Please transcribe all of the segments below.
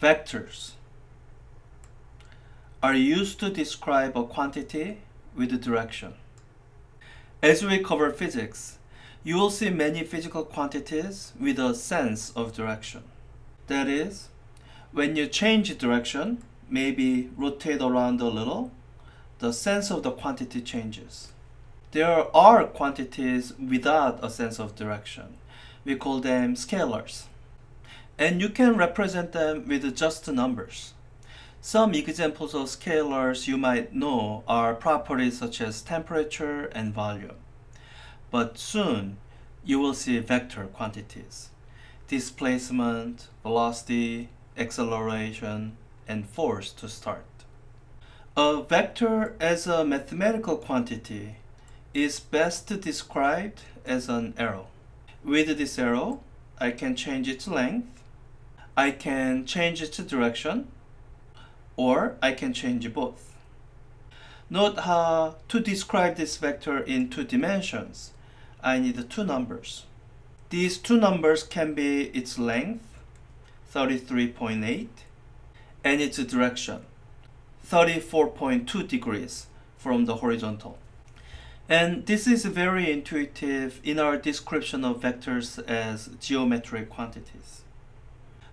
Vectors are used to describe a quantity with a direction. As we cover physics, you will see many physical quantities with a sense of direction. That is, when you change direction, maybe rotate around a little, the sense of the quantity changes. There are quantities without a sense of direction. We call them scalars. And you can represent them with just numbers. Some examples of scalars you might know are properties such as temperature and volume. But soon, you will see vector quantities. Displacement, velocity, acceleration, and force to start. A vector as a mathematical quantity is best described as an arrow. With this arrow, I can change its length, I can change its direction, or I can change both. Note how to describe this vector in two dimensions, I need two numbers. These two numbers can be its length, 33.8, and its direction, 34.2 degrees from the horizontal. And this is very intuitive in our description of vectors as geometric quantities.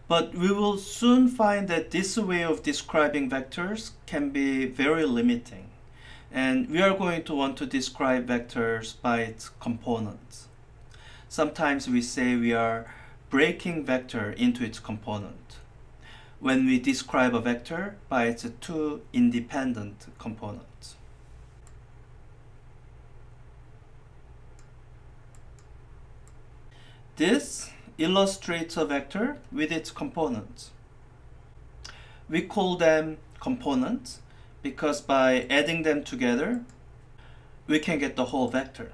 But we will soon find that this way of describing vectors can be very limiting. And we are going to want to describe vectors by its components. Sometimes we say we are breaking vector into its component. When we describe a vector by its two independent components. This illustrates a vector with its components. We call them components because by adding them together, we can get the whole vector.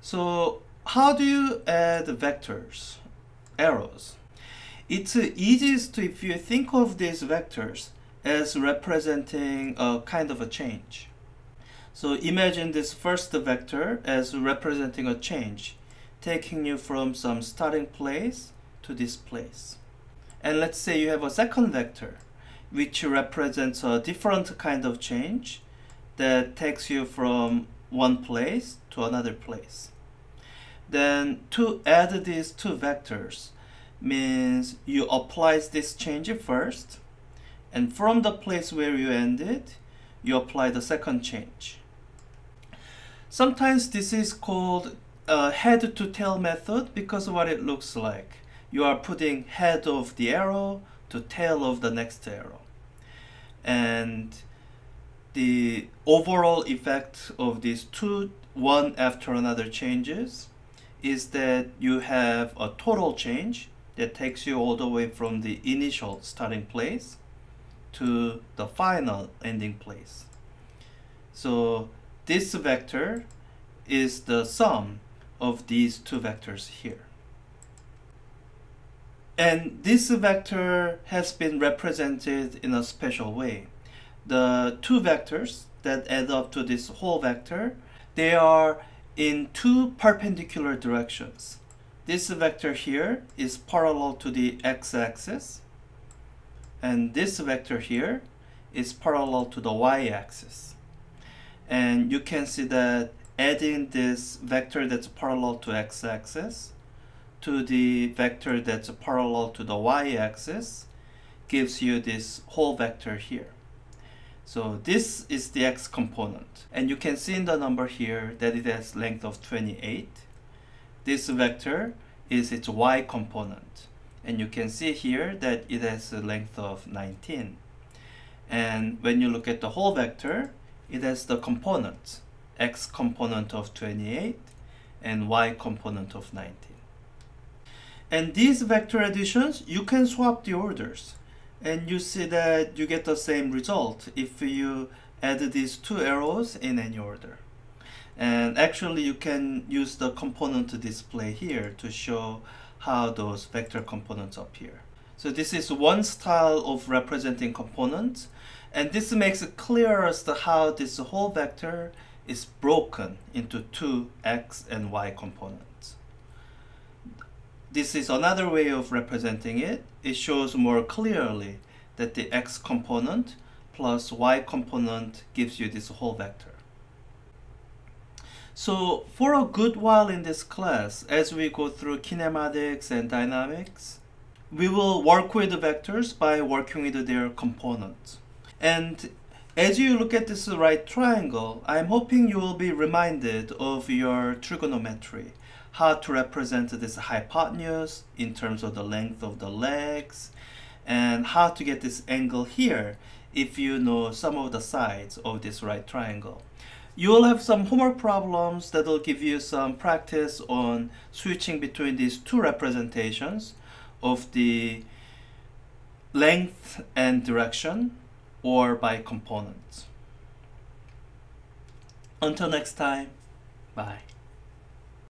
So how do you add vectors, arrows? It's easiest if you think of these vectors as representing a kind of a change. So imagine this first vector as representing a change taking you from some starting place to this place. And let's say you have a second vector, which represents a different kind of change that takes you from one place to another place. Then to add these two vectors means you apply this change first, and from the place where you ended, you apply the second change. Sometimes this is called a head to tail method because of what it looks like. You are putting head of the arrow to tail of the next arrow. And the overall effect of these two one after another changes is that you have a total change that takes you all the way from the initial starting place to the final ending place. So this vector is the sum of these two vectors here. And this vector has been represented in a special way. The two vectors that add up to this whole vector, they are in two perpendicular directions. This vector here is parallel to the x-axis, and this vector here is parallel to the y-axis. And you can see that adding this vector that's parallel to x-axis to the vector that's parallel to the y-axis gives you this whole vector here. So this is the x component. And you can see in the number here that it has length of 28. This vector is its y component. And you can see here that it has a length of 19. And when you look at the whole vector, it has the components x component of 28 and y component of 19. And these vector additions, you can swap the orders. And you see that you get the same result if you add these two arrows in any order. And actually you can use the component display here to show how those vector components appear. So this is one style of representing components. And this makes it clear as to how this whole vector is broken into two x and y components. this is another way of representing it. It shows more clearly that the x component plus y component gives you this whole vector. So for a good while in this class, as we go through kinematics and dynamics, we will work with the vectors by working with their components. And as you look at this right triangle, I'm hoping you will be reminded of your trigonometry, how to represent this hypotenuse in terms of the length of the legs, and how to get this angle here if you know some of the sides of this right triangle. You will have some homework problems that will give you some practice on switching between these two representations of the length and direction or by components. Until next time, bye.